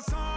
ensemble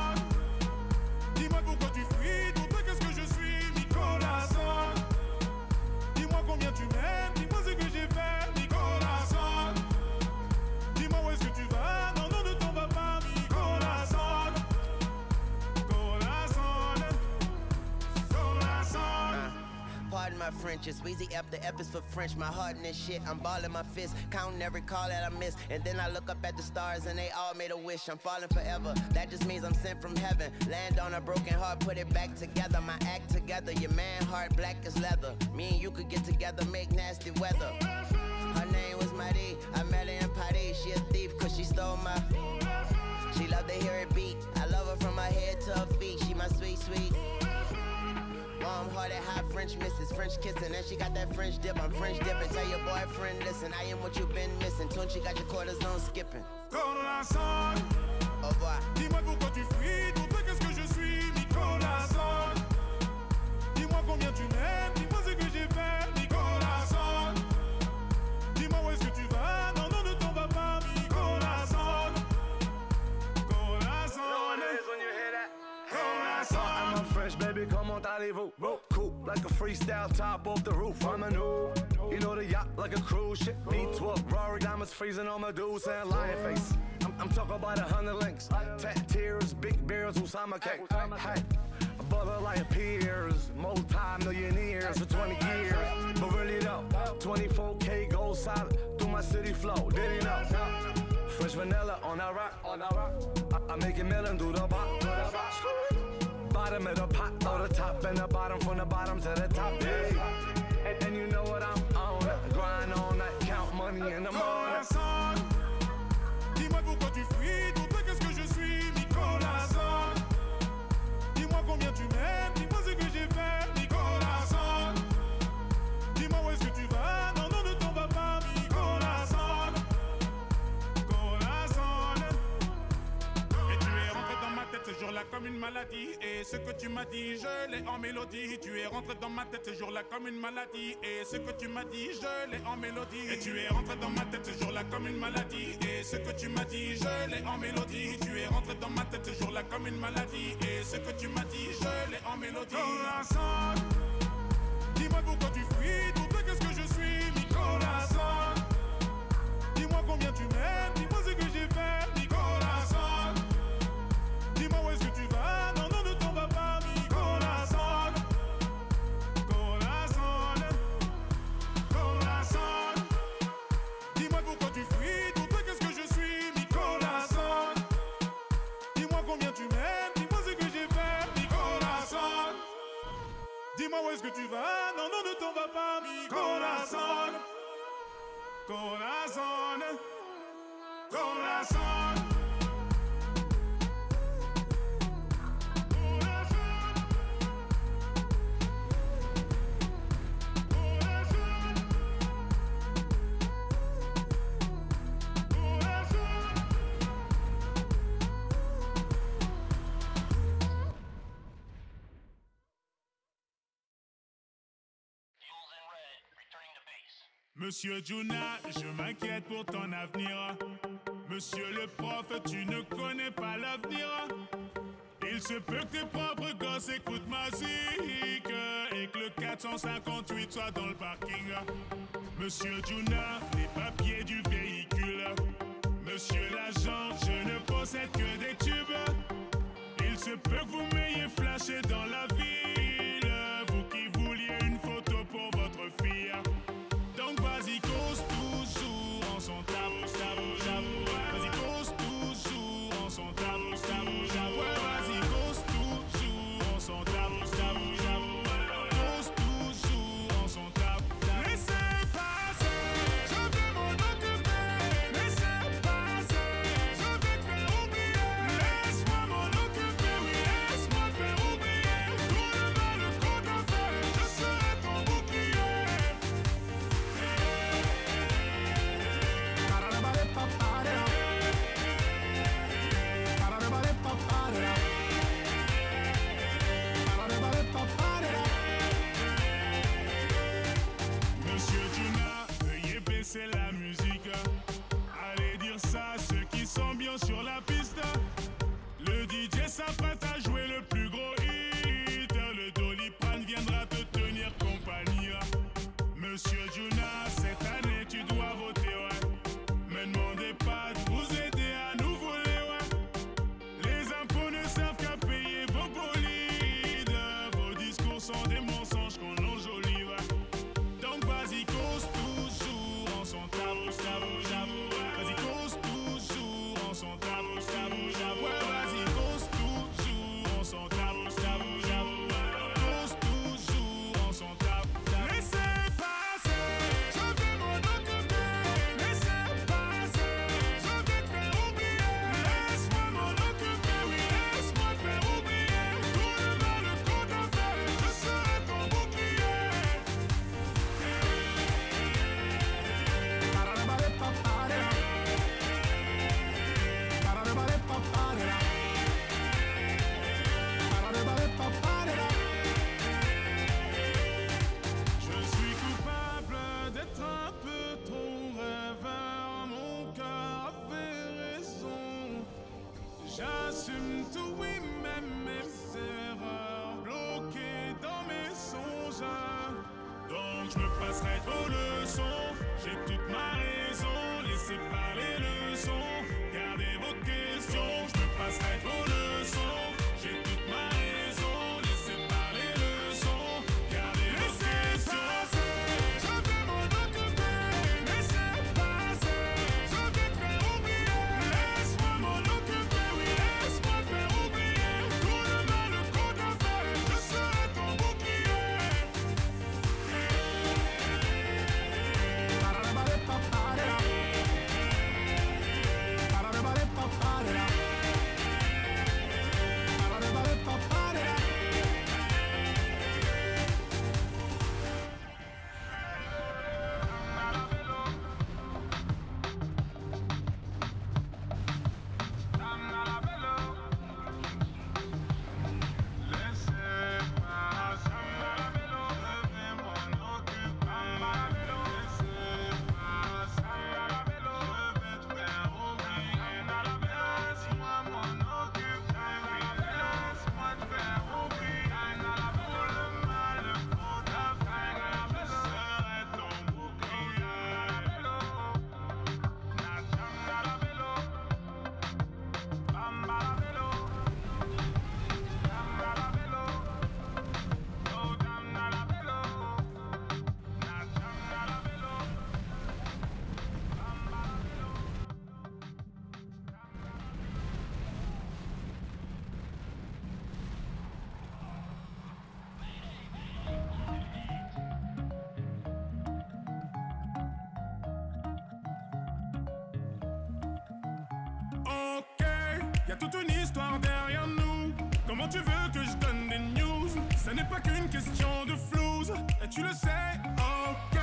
It's Weezy F, the F is for French. My heart in this shit, I'm balling my fist, counting every call that I miss. And then I look up at the stars and they all made a wish. I'm falling forever. That just means I'm sent from heaven. Land on a broken heart, put it back together. My act together. Your man heart black as leather. Me and you could get together, make nasty weather. Her name was Marie. I met her in Paris. She a thief cause she stole my. She love to hear it beat. I love her from her head to her feet. She my sweet, sweet. Warm hearted, hot French misses, French kissing, and she got that French dip. I'm French dipping. Tell your boyfriend, listen, I am what you've been missing. Tune, she got your quarters on skipping? Nicolas Au revoir. Dis-moi pourquoi tu fuis, pour toi qu'est-ce que je suis, Nicolas Dis-moi combien tu m'aimes, dis-moi ce que j'ai fait, Nicolas Dis-moi où est-ce que tu vas, non, non, ne t'en vas pas, Nicolas Nicolas I'm a French baby, comment allez-vous? Cool, like a freestyle top off the roof. I'm a new, you know the yacht like a cruise ship. B12, Rory diamonds freezing on my dudes and lion face. I'm, I'm talking about a hundred links, tat tears, big beers, Usama cake. Hey, a brother like peers, multi-millionaires for 20 years. But really though, 24K gold solid through my city flow. Did he know? Fresh vanilla on that rock, on that rock. I, I make it melon do the bop. Bottom of the pot, or the top and the bottom, from the bottom to the top. Yeah. Comme une maladie. Et ce que tu m'as dit, je l'ai en mélodie. Tu es rentré dans ma tête ce jour-là comme une maladie. Et ce que tu m'as dit, je l'ai en mélodie. Et tu es rentré dans ma tête ce jour-là comme une maladie. Et ce que tu m'as dit, je l'ai en mélodie. Tu es rentré dans ma tête ce jour-là comme une maladie. Et ce que tu m'as dit, je l'ai en mélodie. Que tu vas, non, non, ne t'en vas pas, Nicolas Corazon. Corazon Monsieur Juna, je m'inquiète pour ton avenir. Monsieur le prof, tu ne connais pas l'avenir. Il se peut que tes propres gosses écoutent ma musique et que le 458 soit dans le parking. Monsieur Juna, les papiers du véhicule. Monsieur l'agent, je ne possède que des tubes. Il se peut que vous m'ayez flashé dans la les leçons. Y'a toute une histoire derrière nous. Comment tu veux que je donne des news? Ce n'est pas qu'une question de flouze. Et tu le sais, ok.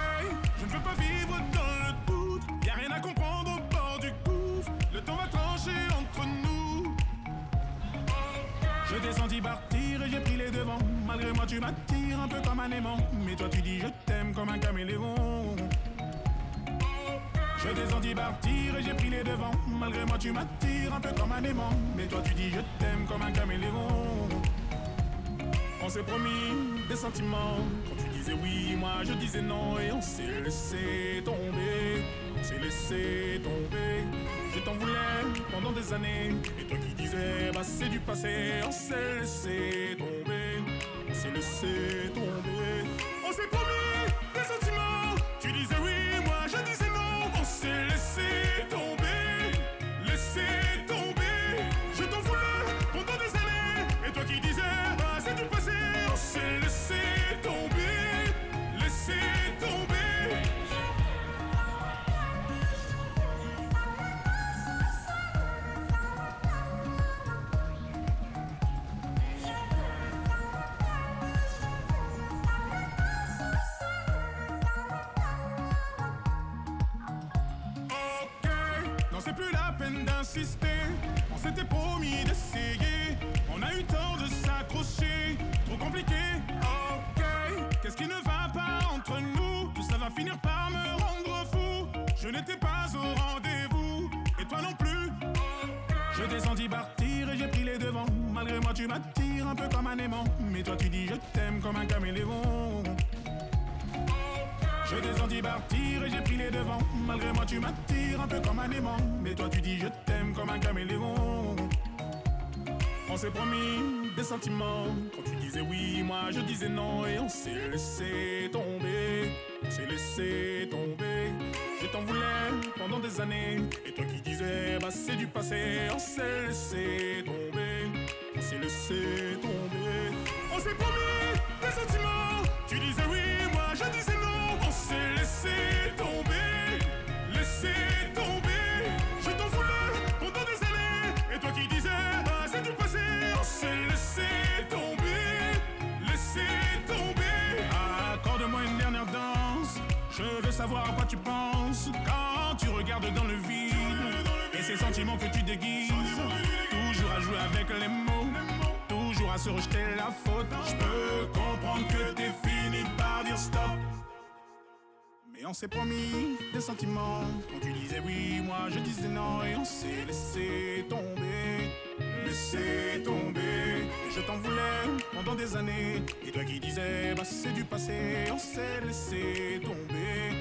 Je ne veux pas vivre dans le doute. Y'a rien à comprendre au bord du gouffre. Le temps va trancher entre nous. Je descendis partir et j'ai pris les devants. Malgré moi, tu m'attires un peu comme un aimant. Mais toi, tu dis je t'aime comme un caméléon. Je descendis partir et j'ai pris les devants. Malgré moi, tu m'attires un peu comme un aimant. Mais toi, tu dis je t'aime comme un caméléon. On s'est promis des sentiments. Quand tu disais oui, moi je disais non. Et on s'est laissé tomber. On s'est laissé tomber. Je t'en voulais pendant des années. Et toi qui disais, bah c'est du passé. On s'est laissé tomber. On s'est laissé tomber. Tu m'attires un peu comme un aimant. Mais toi, tu dis je t'aime comme un caméléon. Je descendis partir et j'ai pris les devants. Malgré moi, tu m'attires un peu comme un aimant. Mais toi, tu dis je t'aime comme un caméléon. On s'est promis des sentiments. Quand tu disais oui, moi je disais non. Et on s'est laissé tomber. On s'est laissé tomber. Je t'en voulais pendant des années. Et toi qui disais, bah c'est du passé. On s'est laissé tomber. S'est laissé tomber. On s'est promis des sentiments. Tu disais oui, moi je disais non. On s'est laissé tomber. Laissé tomber. Je t'en voulais pendant des années. Et toi qui disais, bah c'est du passé. On s'est laissé tomber. Laissé tomber. Accorde-moi une dernière danse. Je veux savoir à quoi tu penses se rejeter la faute. Je peux comprendre que t'es fini par dire stop. Mais on s'est promis des sentiments. Quand tu disais oui, moi je disais non. Et on s'est laissé tomber. Laissé tomber. Et je t'en voulais pendant des années. Et toi qui disais, bah c'est du passé. On s'est laissé tomber.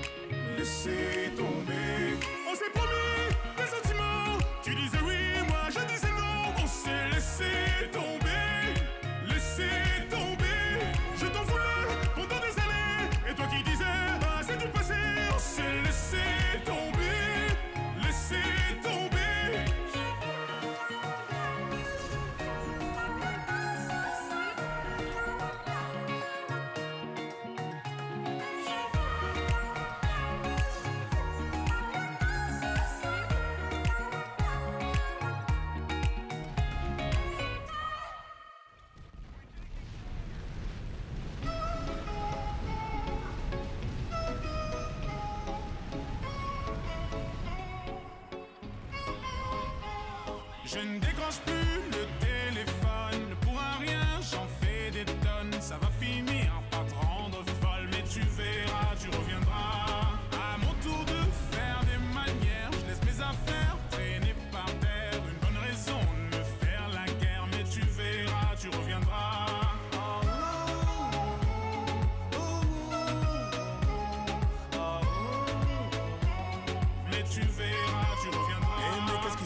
Laissé tomber. On s'est promis des sentiments. Je ne décroche plus le téléphone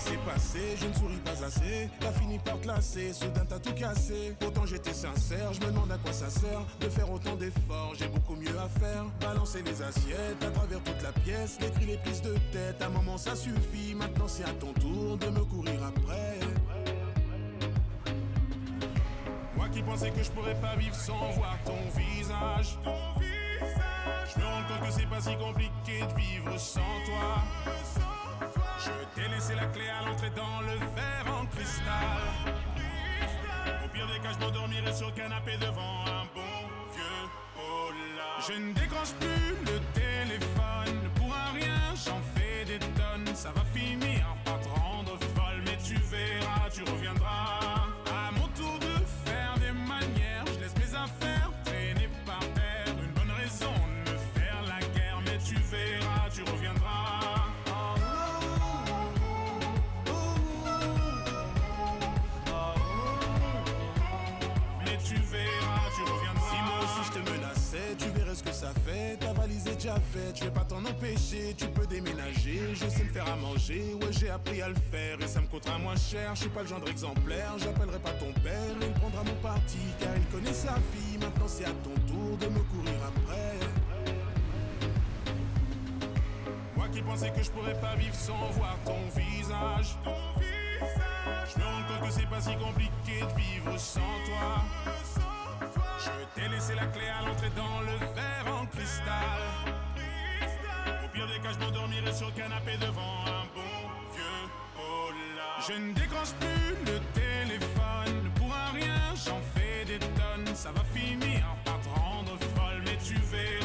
s'est passé Je ne souris pas assez. T'as fini par te lasser, soudain t'as tout cassé. Pourtant j'étais sincère, je me demande à quoi ça sert de faire autant d'efforts. J'ai beaucoup mieux à faire. Balancer les assiettes à travers toute la pièce, décrire les prises de tête. À un moment ça suffit, maintenant c'est à ton tour de me courir après. Moi qui pensais que je pourrais pas vivre sans voir ton visage. Ton visage. Je me rends compte que c'est pas si compliqué de vivre sans toi. Je t'ai laissé la clé à l'entrée dans le verre en cristal. Au pire des cas, je m'endormirai sur le canapé devant un bon vieux polar. Je ne décroche plus le téléphone pour un rien, j'en fais je vais pas t'en empêcher. Tu peux déménager, je sais me faire à manger. Ouais, j'ai appris à le faire et ça me coûtera moins cher. Je suis pas le genre exemplaire, j'appellerai pas ton père. Il prendra mon parti car il connaît sa fille. Maintenant c'est à ton tour de me courir après. Moi qui pensais que je pourrais pas vivre sans voir ton visage. Ton visage. Je me rends compte que c'est pas si compliqué de vivre sans toi. Je t'ai laissé la clé à l'entrée dans le verre en cristal. Au pire des cas, je m'endormirai sur le canapé devant un bon vieux polar. Je ne décroche plus le téléphone pour un rien, j'en fais des tonnes. Ça va finir par te rendre folle, mais tu verras,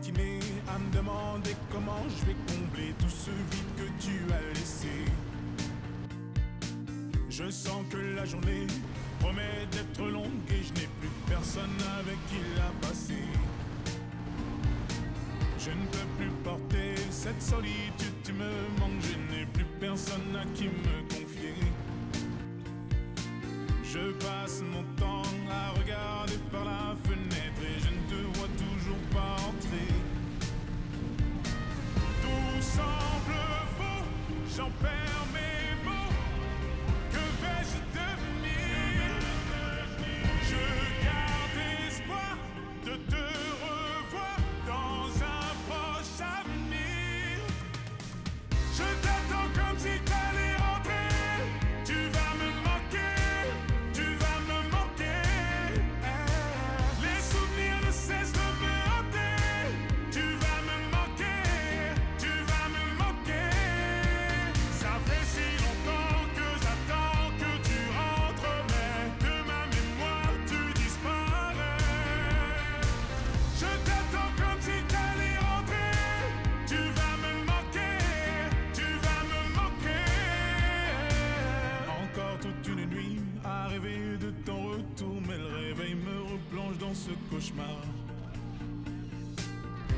à me demander comment je vais combler tout ce vide que tu as laissé. Je sens que la journée promet d'être longue et je n'ai plus personne avec qui la passer. Je ne peux plus porter cette solitude, tu me manques, je n'ai plus personne à qui me confier. Je passe mon temps à regarder par la fenêtre j'en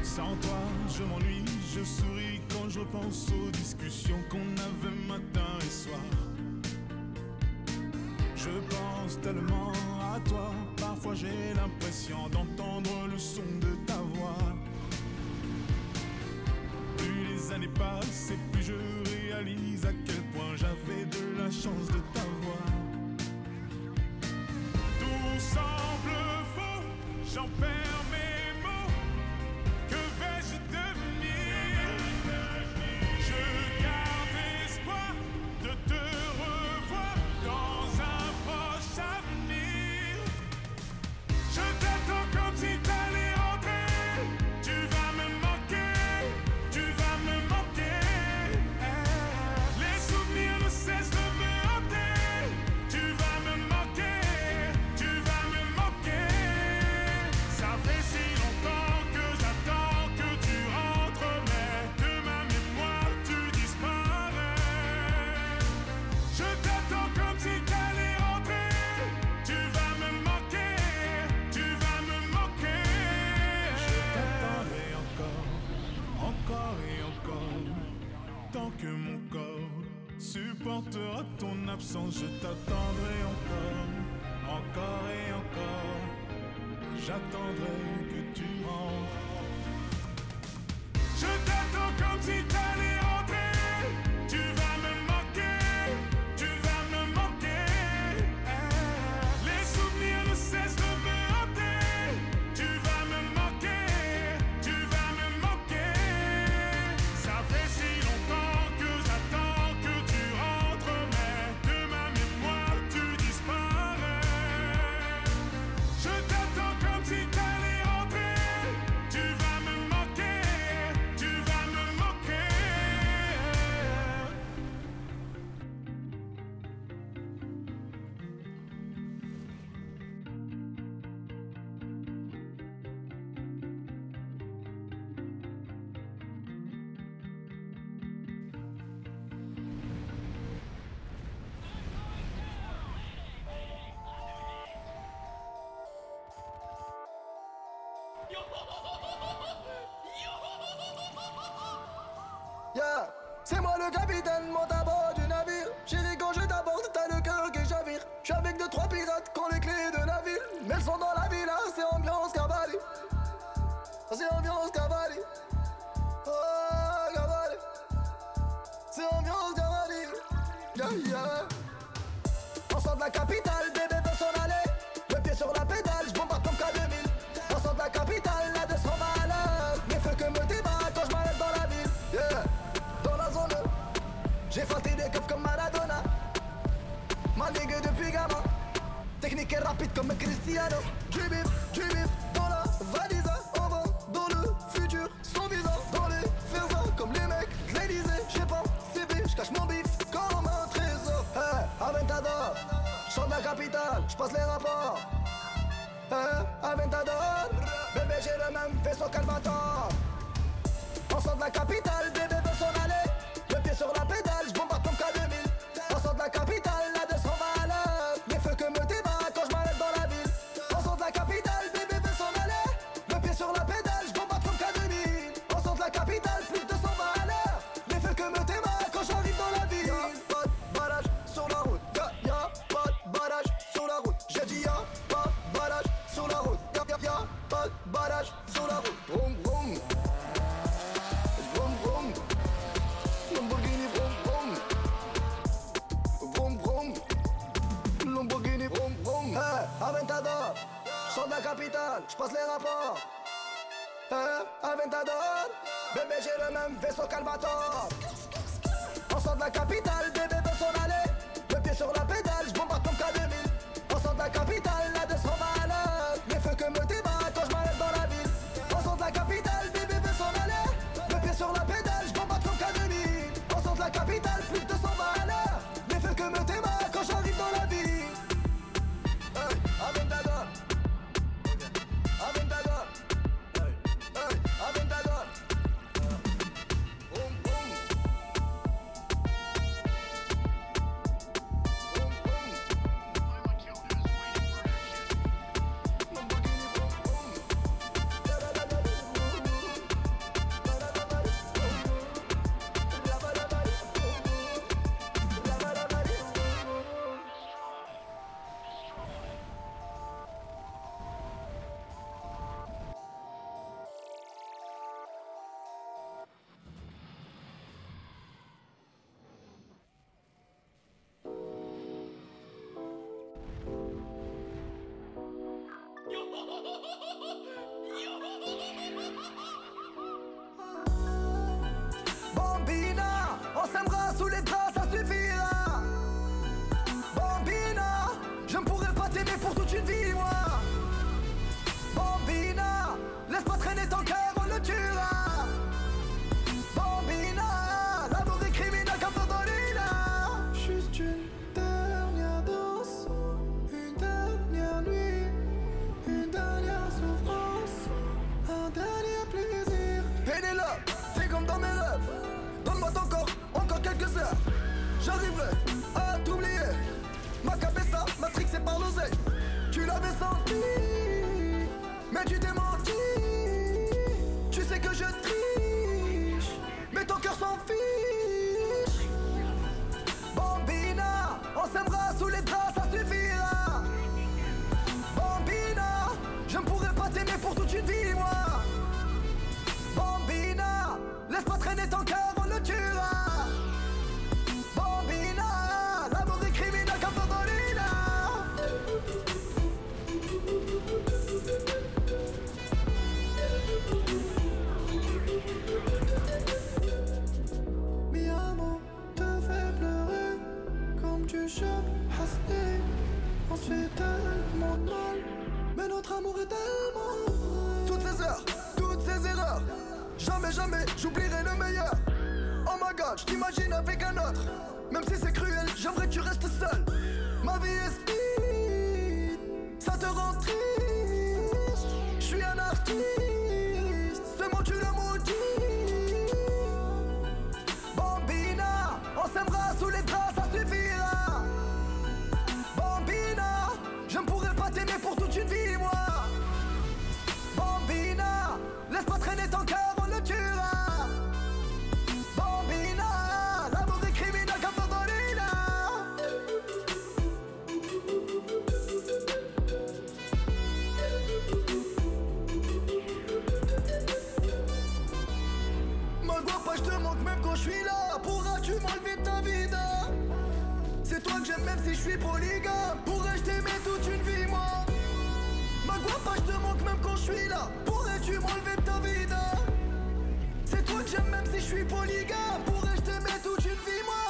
Sans toi, je m'ennuie, je souris quand je pense aux discussions qu'on avait matin et soir. Je pense tellement à toi, parfois j'ai l'impression d'entendre le son de ta voix. Plus les années passent et plus je J'attendrai Yeah, c'est moi le capitaine, monte à bord du navire. Chérie, quand je t'aborde, t'as le cœur qui chavire. J'suis avec deux, trois pirates qui ont les clés de la ville. Mais elles sont dans la villa, c'est ambiance cavali. C'est ambiance cavali. Oh, cavali. C'est ambiance cavali. Yeah, yeah. De la capitale, technique est rapide comme Cristiano. Jubib, jubib, dans la valise, en va dans le futur, sans visa, dans les fers comme les mecs, de l'Elysée, j'ai pas CV, j'cache mon bif comme un trésor. Hey, Aventador, chante la capitale, j'passe les rapports. Hey, Aventador, bébé, j'ai le même vaisseau qu'Albator. On sort de la capitale, bébé veut s'en aller, le pied sur la pédale. capitale, je passe les rapports. Euh, hein, Aventador, bébé, j'ai le même vaisseau qu'Albator. On sort de la capitale, bébé veut s'en aller. Le pied sur la pédale, je bombarde comme K2000. On sort de la capitale, J'arriverai à t'oublier Ma cabeza, Matrix c'est par l'oseille. Tu l'avais senti Mais tu t'es menti. Tu sais que je Toutes ces heures, toutes ces erreurs. Jamais, jamais, j'oublierai le meilleur. Oh my god, je avec un autre. Même si c'est cruel, j'aimerais que tu restes seul. Ma vie est speed, ça te rend triste. Je suis un artiste, ce mot tu le maudis. Bambina, on s'aimera sous les tu m'enlevais ta vida hein. C'est toi que j'aime même si je suis polygame. Pourrais-je t'aimer toute une vie moi. Ma pas je te manque même quand je suis là. Pourrais-tu m'enlever de ta vida hein. C'est toi que j'aime même si je suis polygame. Pourrais-je t'aimer toute une vie moi.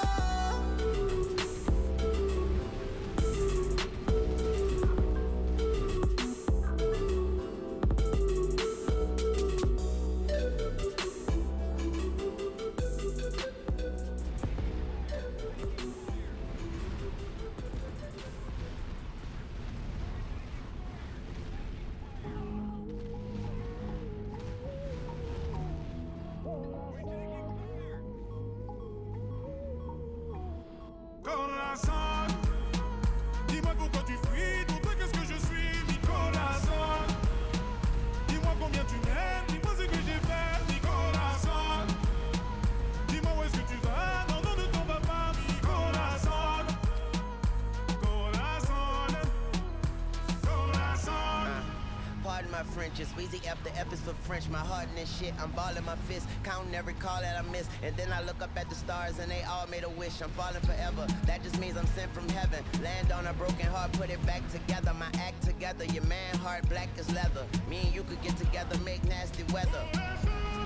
French. It's Weezy F, the F is for French. My heart in this shit, I'm balling my fist, counting every call that I miss. And then I look up at the stars and they all made a wish. I'm falling forever. That just means I'm sent from heaven. Land on a broken heart, put it back together. My act together. Your man heart black as leather. Me and you could get together, make nasty weather.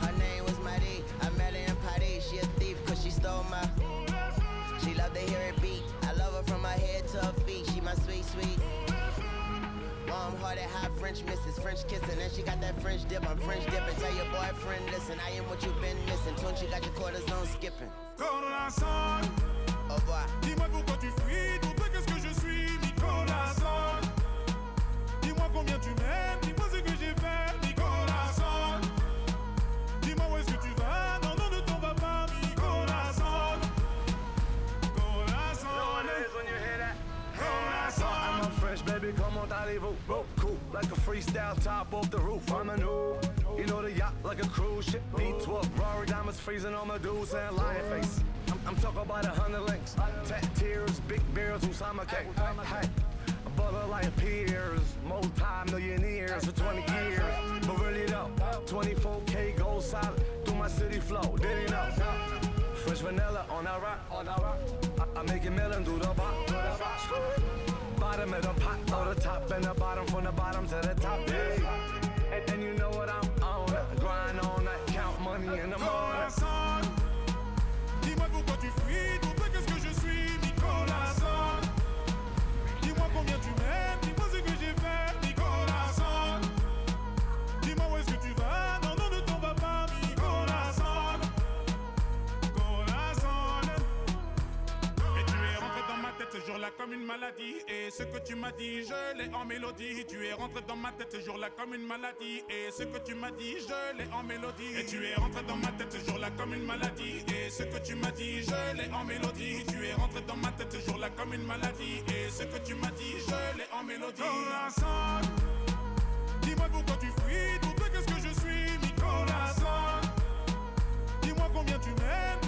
Her name was Marie. I met her in Paris. She a thief cause she stole my. She love to hear it beat. I love her from her head to her feet. She my sweet, sweet. Warm hearted, hot French misses, French kissing, and she got that French dip. I'm French dipping. Tell your boyfriend, listen, I am what you've been missing. Tune, she got your cortisone skipping. Corazon, Au revoir. dis-moi pourquoi tu fuis, baby, come on, allez-vous. Cool, like a freestyle top off the roof. I'm a new, you know the yacht like a cruise ship. V12, Rory diamonds freezing on my dudes and lion face. I'm, I'm talking about a hundred links, tat tears, big bears, Usama K. Hey, a butter like peers, multi-millionaires for 20 years. But really though, 24K gold solid through my city flow. Did he know? Fresh vanilla on that rock, on that rock. I, I make it melon do the pop. Bottom of the pot, or the top and the bottom, from the bottom to the top. Yeah. et ce que tu m'as dit, je l'ai en mélodie. Tu es rentré dans ma tête toujours là comme une maladie et ce que tu m'as dit, je l'ai en mélodie. Et tu es rentré dans ma tête toujours là comme une maladie et ce que tu m'as dit, je l'ai en mélodie. Tu es rentré dans ma tête toujours là comme une maladie et ce que tu m'as dit, je l'ai en mélodie. Dis-moi pourquoi tu fuis, pour toi qu'est-ce que je suis, Nicolas Dis-moi combien tu m'aimes.